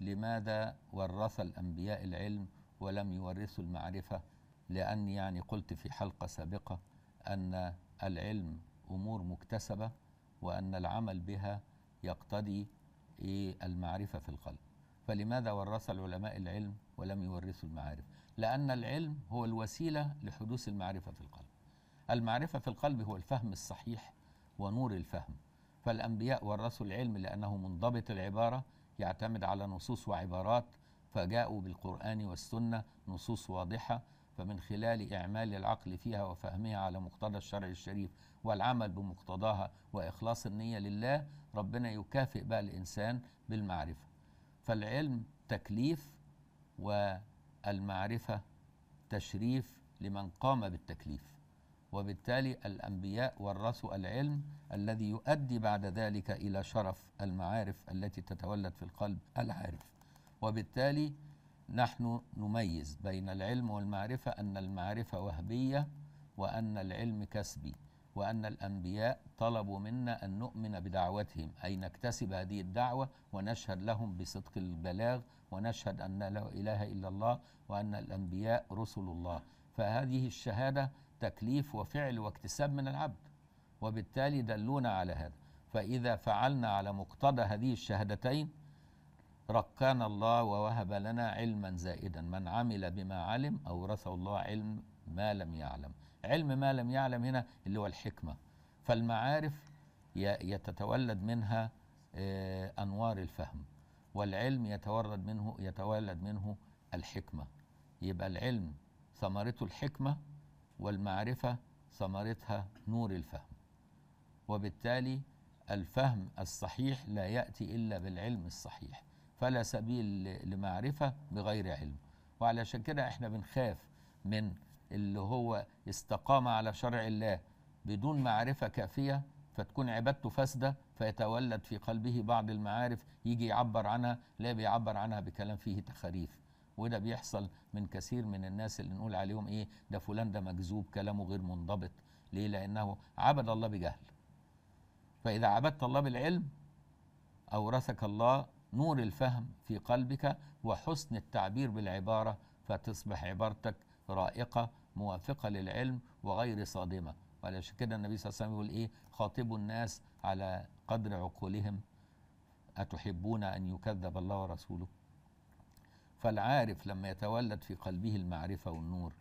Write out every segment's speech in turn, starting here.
لماذا ورث الأنبياء العلم ولم يورثوا المعرفة؟ لأني يعني قلت في حلقة سابقة أن العلم أمور مكتسبة وأن العمل بها يقتضي إيه المعرفة في القلب. فلماذا ورث العلماء العلم ولم يورثوا المعارف؟ لأن العلم هو الوسيلة لحدوث المعرفة في القلب. المعرفة في القلب هو الفهم الصحيح ونور الفهم. فالأنبياء ورثوا العلم لأنه منضبط العبارة يعتمد على نصوص وعبارات فجاءوا بالقرآن والسنة نصوص واضحة فمن خلال إعمال العقل فيها وفهمها على مقتضى الشرع الشريف والعمل بمقتضاها وإخلاص النية لله ربنا يكافئ بقى الإنسان بالمعرفة. فالعلم تكليف والمعرفة تشريف لمن قام بالتكليف. وبالتالي الأنبياء ورثوا العلم الذي يؤدي بعد ذلك إلى شرف المعارف التي تتولد في القلب العارف. وبالتالي نحن نميز بين العلم والمعرفة أن المعرفة وهبية وأن العلم كسبي. وأن الأنبياء طلبوا منا أن نؤمن بدعوتهم أي نكتسب هذه الدعوة ونشهد لهم بصدق البلاغ ونشهد أن لا إله إلا الله وأن الأنبياء رسل الله. فهذه الشهادة تكليف وفعل واكتساب من العبد وبالتالي دلونا على هذا. فإذا فعلنا على مقتضى هذه الشهادتين ركان الله ووهب لنا علما زائدا. من عمل بما علم أورثه الله علم ما لم يعلم. علم ما لم يعلم هنا اللي هو الحكمة. فالمعارف يتتولد منها أنوار الفهم والعلم يتولد منه يتولد منه الحكمة. يبقى العلم ثمرته الحكمة والمعرفة ثمرتها نور الفهم. وبالتالي الفهم الصحيح لا يأتي إلا بالعلم الصحيح. فلا سبيل لمعرفة بغير علم. وعلشان كده إحنا بنخاف من اللي هو استقام على شرع الله بدون معرفة كافية فتكون عبادته فاسدة فيتولد في قلبه بعض المعارف يجي يعبر عنها لا بيعبر عنها بكلام فيه تخاريف. وده بيحصل من كثير من الناس اللي نقول عليهم إيه ده فلان ده مكذوب كلامه غير منضبط. ليه؟ لأنه عبد الله بجهل. فإذا عبدت الله بالعلم أورثك الله نور الفهم في قلبك وحسن التعبير بالعبارة فتصبح عبارتك رائقة موافقة للعلم وغير صادمة. وعلشان كده النبي صلى الله عليه وسلم يقول إيه؟ خاطبوا الناس على قدر عقولهم. أتحبون أن يكذب الله ورسوله؟ فالعارف لما يتولد في قلبه المعرفة والنور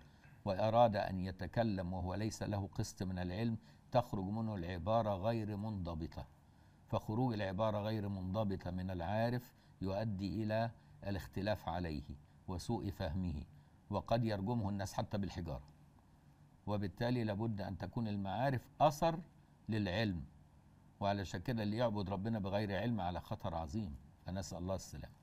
وأراد أن يتكلم وهو ليس له قسط من العلم تخرج منه العبارة غير منضبطة. فخروج العبارة غير منضبطة من العارف يؤدي إلى الاختلاف عليه وسوء فهمه. وقد يرجمه الناس حتى بالحجارة. وبالتالي لابد أن تكون المعارف أثر للعلم وعلشان كده اللي يعبد ربنا بغير علم على خطر عظيم. فنسأل الله السلامة.